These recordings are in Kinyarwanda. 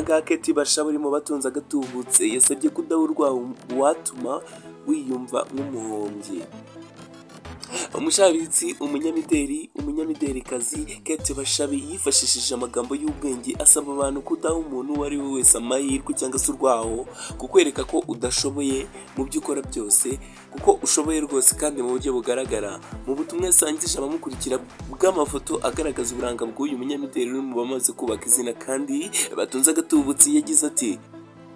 ahangaha keti basha burimo batunze agatubutse yasabye kudaha urwaho watuma wiyumva nk'umuhombyi. Umushabitsi umunyamideri umunyamiderikazi kete bashabi yifashishije amagambo y'ubwenge asaba abantu kudaha umuntu uwo ari we wese amahirwe cyangwa se urwaho kukwereka ko udashoboye mu byo ukora byose kuko ushoboye rwose kandi mu buryo bugaragara. Mu butumwa yasangije abamukurikira bw'amafoto agaragaza uburanga bw'uyu munyamideri uri mu bamaze kubaka izina kandi batunze agatubutse yagize ati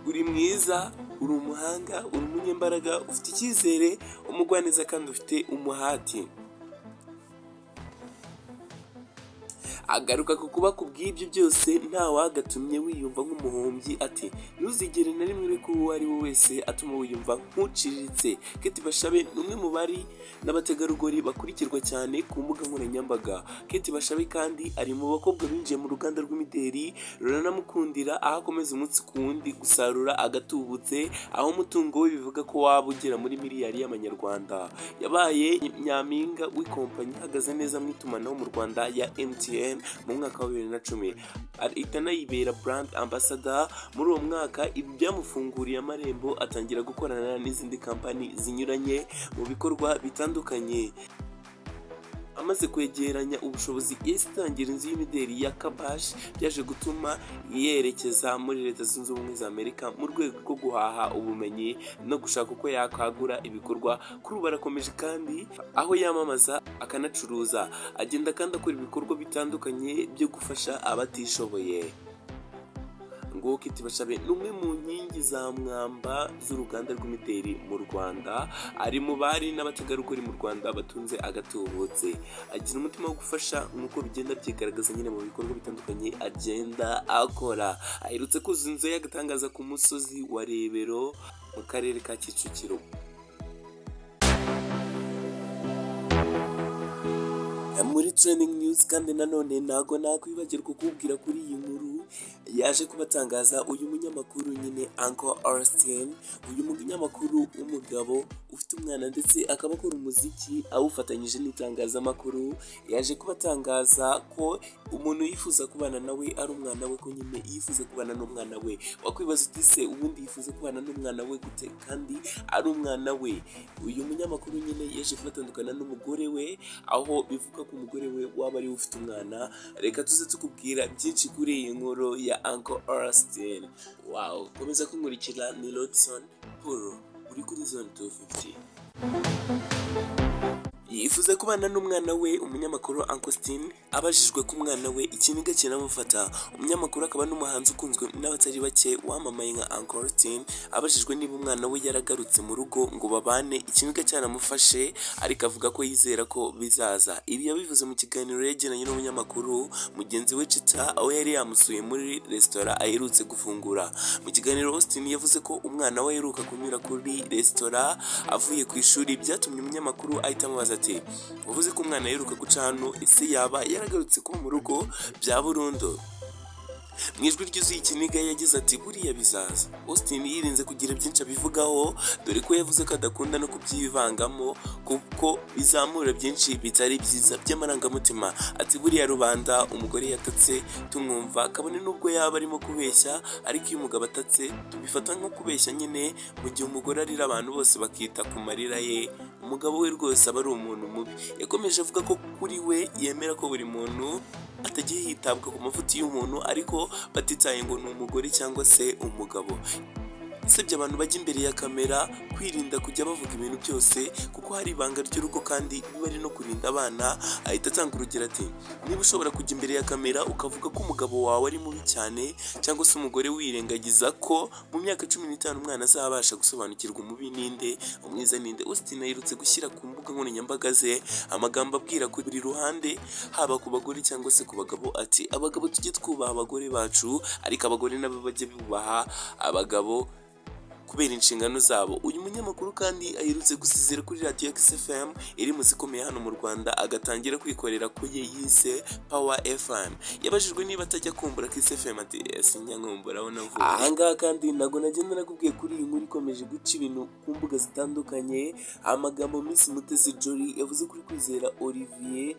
uri mwiza uri umuhanga uri umunyembaraga ufite icyizere umugwaneza kandi ufite umuhati. Agaruka ku kuba ku bw'ibyo byose nta wagatumye wiyumva nk'umuhombyi ati ntuzigere na rimwe ureka uwo ari we wese atuma wiyumva nk'uciriritse. Keti bashabe ni umwe mu bari n'abategarugori bakurikirwa cyane ku mbuga nkoranyambaga. Keti bashabe kandi ari mu bakobwa binjiye mu ruganda rw'imideri ruranamukundira aho akomeza umunsi ku wundi gusarura agatubutse aho umutungo we bivuga ko waba ugera muri miliyari y'amanyarwanda. Yabaye nyampinga w'ikompanyi ihagaze neza mu itumanaho mu rwanda ya mtn mu mwaka wa bibiri na cumi. Ahita anayibera brand ambassador. Muri uwo mwaka byamufunguriye amarembo atangira gukorana n'izindi kampani zinyuranye mu bikorwa bitandukanye. Amaze kwegeranya ubushobozi yahise itangira inzu y'imideri ya kabashi byaje gutuma yerekeza muri leta zunze ubumwe za amerika mu rwego rwo guhaha ubumenyi no gushaka uko yakagura ibikorwa kuri ubu arakomeje kandi aho yamamaza akanacuruza agenda kandi akora ibikorwa bitandukanye byo gufasha abatishoboye. Ngo Kiti Bashabe ni umwe mu nkingi za mwamba z'uruganda rw'imideri mu Rwanda ari mu bari n'abategarugori mu Rwanda batunze agatubutse agira umutima wo gufasha nk'uko bigenda byigaragaza nyine mu bikorwa bitandukanye agenda akora. Aherutse kuzuza inzu y'agatangaza ku musozi wa Rebero mu karere ka Kicukiro. Muri training news kandi nanone ntago nakwibagirwa kukubwira kuri iyi nkuru. Yaje kubatangaza uyu munyamakuru nyine Uncle Austin. Uyu munyamakuru w'umugabo ufite umwana ndetse akaba akora umuziki awufatanyije n'itangazamakuru. Yaje kubatangaza ko umuntu yifuza kubana nawe ari umwana we ko nyine yifuza kubana n'umwana we. Wakwibaza uti se ubundi yifuza kubana n'umwana we gute? Kandi ari umwana we. Uyu munyamakuru nyine yaje kubatandukana n'umugore we aho bivuga ko umugore we waba ari we ufite umwana. Reka tuze tukubwira byinshi kuri iyi nkuru ya Uncle Austin. Wow komeza kunkurikira ni Rodson Paul uri kuri zone 250 yifuza kubana n'umwana we umunyamakuru Ankostin abajijwe ku mwana we ikiniga kiramufata. Umunyamakuru akaba n'umuhanzi ukunzwe n'abatari bake wamamaye nka Ankostin abajijwe niba umwana we yaragarutse mu rugo ngo babane ikiniga cyaramufashe ariko avuga ko yizera ko bizaza. Ibi yabivuze mu kiganiro yagiranye n'umunyamakuru mugenzi we Chita aho yari yamusuye muri resitora aherutse gufungura. Mu kiganiro Austin yavuze ko umwana we aheruka kunyura kuri resitora avuye ku ishuri byatumye umunyamakuru ahita amubaza ati uvuze ko umwana yiruka guca hano ese yaba yaragarutse kuba mu rugo bya burundu? Mu ijwi ryuzuye ikiniga yagize ati buriya bizaza. Austin yirinze kugira byinshi abivugaho dore ko yavuze ko adakunda no kubyivangamo kuko bizamura byinshi bitari byiza. By'amarangamutima ati buriya rubanda umugore yatatse tumwumva. Kabone n'ubwo yaba arimo kubeshya ariko iyo umugabo atatse tubifata nko kubeshya nyine mu gihe umugore arira abantu bose bakita ku marira ye. Umugabo we rwose aba ari umuntu mubi. Yakomeje avuga ko kuri we yemera ko buri muntu atagiye hitabwa ku mafuti y'umuntu ariko batitaye ngo ni umugore cyangwa se umugabo. Usibye abantu bajya imbere ya kamera kwirinda kujya bavuga ibintu byose kuko hari ibanga ry'urugo kandi biba ari no kurinda abana ahita atanga urugero ati niba ushobora kujya imbere ya kamera ukavuga ko umugabo wawe ari mubi cyane cyangwa se umugore wirengagiza ko mu myaka cumi n'itanu umwana azabasha gusobanukirwa umubi ninde umwiza ninde Austin aherutse gushyira ku mbuga nkoranyambaga ze amagambo abwira ku buri ruhande haba ku bagore cyangwa se ku bagabo ati abagabo tujye twubaha abagore bacu ariko abagore nabo bajye bubaha abagabo kubera inshingano zabo. Uyu munyamakuru kandi aherutse gusezera kuri radiyo XFM iri mu zikomeye hano mu Rwanda agatangira kwikorera ku ye yise Power FM yabajijwe niba atajya kumbura ku FM ati sinya nkumbura aho navuye? Ahangaha kandi ntabwo nagenda nakubwiye kuri iyi nkuru ikomeje guca ibintu ku mbuga zitandukanye. Amagambo Miss Mutesi Jolly yavuze kuri kwizera Olivier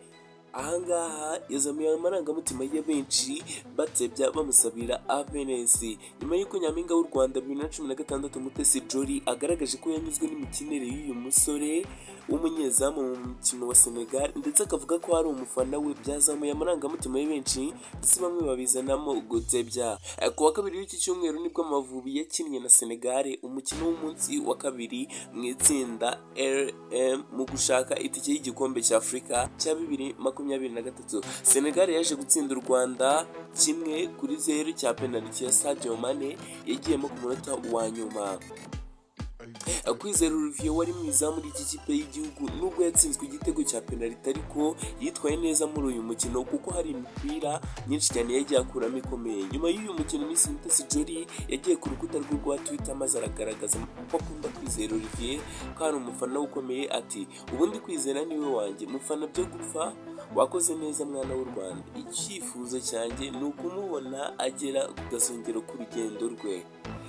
ahangaha yazamuye amarangamutima ya benshi batebya bamusabira avenesi nyuma y'uko nyampinga w'u rwanda bibiri na cumi na gatandatu mutesi jori agaragaje ko yanyuzwe n'imikinire y'uyu musore w'umunyezamu mu mukino wa senegal ndetse akavuga ko hari umufana we byazamuye amarangamutima ya benshi ndetse bamwe babizanamo gutebya ku wa kabiri w'iki cyumweru ni bwo amavubi yakinnye na senegal umukino w'umunsi wa kabiri mu itsinda rm mu gushaka itike y'igikombe cya afurika cya bibiri makumyabiri na gatatu. Senegal yaje gutsinda u rwanda kimwe kuri zeru cya penaliti ya sadio mane yagiyemo ku munota wa nyuma. Kwizera Olivier wari mu izamu ry'iki kipe y'igihugu nubwo yatsinzwe igitego cya penaliti ariko yitwaye neza muri uyu mukino kuko hari imipira myinshi cyane yagiye akuramo ikomeye. Nyuma y'uyu mukino Miss Mutesi Jolly yagiye ku rukuta rwe rwa Twitter maze aragaragaza ko akunda kwizera Olivier ko ari umufana ukomeye ati ubundi kwizera ni we wanjye. Mufana byo gupfa wakoze neza mwana w'u Rwanda. Icyifuzo cyanjye ni ukumubona agera ku gasongero k'urugendo rwe.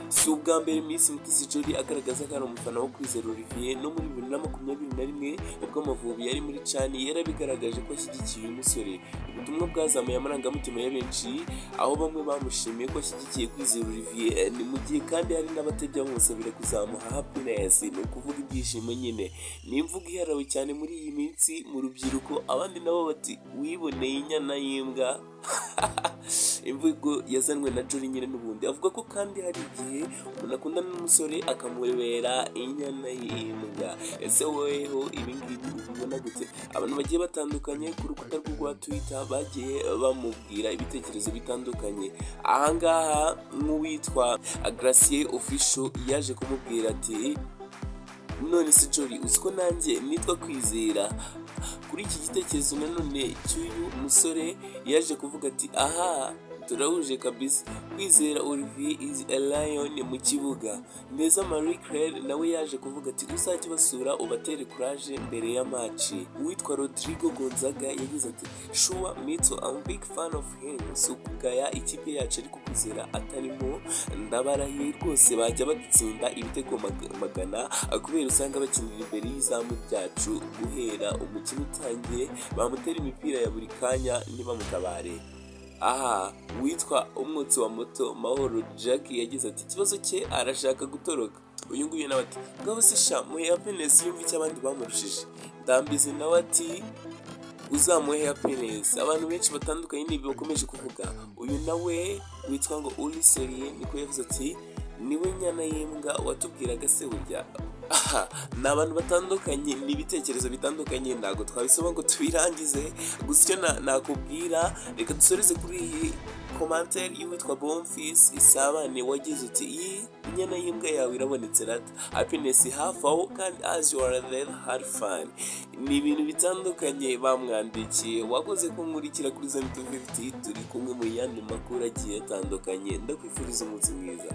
Si ubwa mbere Miss Mutesi Jolly agaragaza ko ari umufana wo kwizera Olivier no muri bibiri na makumyabiri na rimwe ubwo Amavubi yari muri cani yarabigaragaje ko ashyigikiye uyu musore. Ubutumwa bwazamuye amarangamutima ya benshi aho bamwe bamushimiye ko ashyigikiye kwizera Olivier. Ni mu gihe kandi hari n'abatebya bamusabira kuzamuha happiness. Ni ukuvuga ibyishimo nyine. Ni imvugo iharawe cyane muri iyi minsi mu rubyiruko. Abandi nabo bati wiboneye inyana y'imbwa. imvugo yazanwe na Jolly nyine n'ubundi. Avuga ko kandi hari igihe umuntu akundana n'umusore akamurebera inyana y'imbwa. Ese woweho ibi ngibi ubibona gute abantu bagiye batandukanye ku rukuta rwa twitter bagiye bamubwira ibitekerezo bitandukanye. Ahangaha nk'uwitwa Gracier official yaje kumubwira ati none se Jolly uzi ko nanjye nitwa kwizera. Kuri iki gitekerezo nanone cy'uyu musore yaje kuvuga ati aha turahuje kabisa. Kwizera Olivier is a lion mu kibuga. Neza Marie Claire nawe yaje kuvuga ati uzajye basura ubatere courage mbere ya match. Uwitwa Rodrigo Gonzaga yagize ati sure me too. I'm big fan of him. So kugaya ikipe yacu ariko kwizera atarimo. Ndabarahiye rwose bajya badutsinda ibitego magana kubera usanga bakinira imbere y'izamu ryacu guhera umukino utangiye. Bamutera imipira ya buri kanya ntibamutabare. Aha witwa umwotsi wa moto mahoro jack yagize ati ikibazo cye arashaka gutoroka. Uyu nguyu nawe ati ngabo se sha muhe happiness yumva icyo abandi bamurushije. Ndambizi nawe ati uzamuhe happiness. Abantu benshi batandukanye nibi bakomeje kuvuga. Uyu nawe witwa ngo uri seriye niko yavuze ati ni we nyana y'imbwa watubwiraga se burya ni abantu batandukanye ni ibitekerezo bitandukanye ntabwo twabisoma ngo tubirangize gusa icyo nakubwira reka dusoreze kuri iyi komantere y'uwitwa bonfis isabane wagize uti iyi inyana y'imbwa yawe irabonetse rata. Happiness hafi aho kandi as you are had fun ni ibintu bitandukanye bamwandikiye. Wakoze kunkurikira kuri zone 250 turi kumwe mu yandi makuru agiye atandukanye. Ndakwifuriza umunsi mwiza.